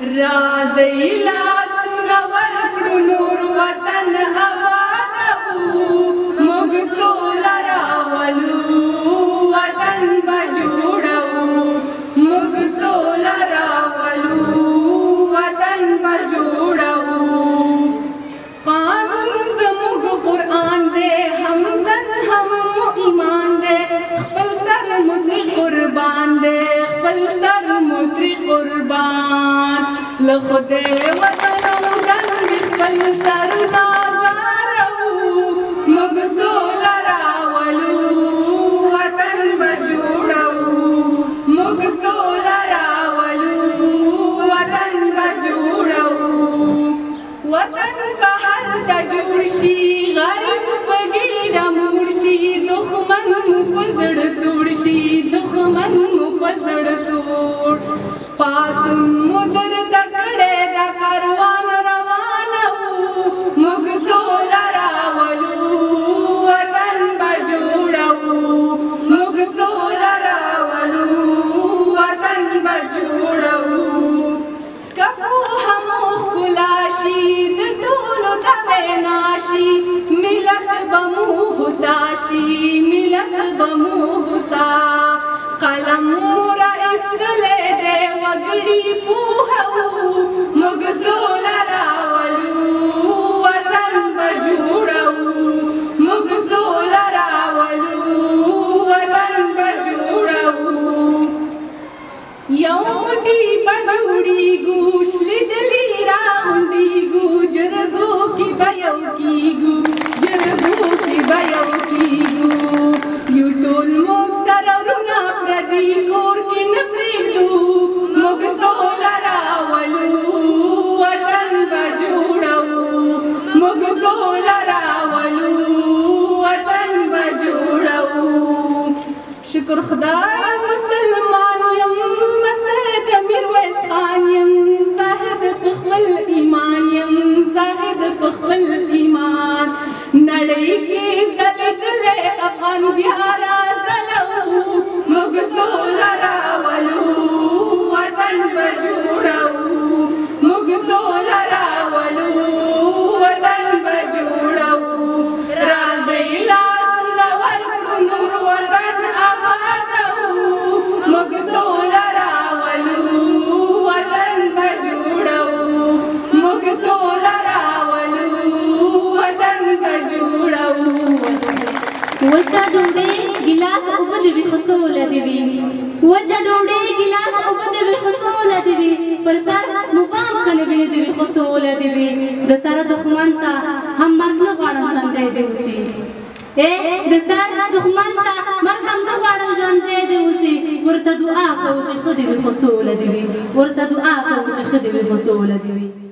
رازی لاسونه ورکړو نور وطن آبادو موږ سوله راولو وطن به جوړو موږ سوله راولو وطن به جوړو قانون زموږ قرآن دی همدن هم مو ایمان دی خپل سر مو ترې قربان دی خپل سر مو ترې قربان لخده وطن و بخبل سر نازارو مغزول راولو وطن بجوڑو مغزول راولو وطن بجوڑو وطن بحل تجورشی غریب بگیڑا مورشی دخمن مپزڑ سوڑشی دخمن مپزڑ سوڑشی سویناشی ملت بمو حساشی ملت بمو حسا قلم مورا استلے دے وگڑی پوہو مگزول راولو وطن بجوڑو مگزول راولو وطن بجوڑو یوم ٹی بجوڑی شكر خداي مسلمان يم مسد امير واسخان يم زاهد بخو الايمان يم زاهد بخو الايمان نريكي کې لي افغان بیا راځي وچه ډوډۍ ګلاس اوبه دې وي خو څه ولدې وي وچه ډوډۍ ګلاس اوبه دې وي خو څه ولدې وي پر سر مبام کنه وي دې وي خو څه ولدې وي د سره دښمن ته هم مرګ نه غواړم ژوندی دې اوسي اے د سر دښمن ته مرګ هم نه غواړم ژوندی دې اوسي ورته دعا کوو چې خدای وي خو څه ولدې وي ورته دعا کوو چې خدای وي خو څه ولدې وي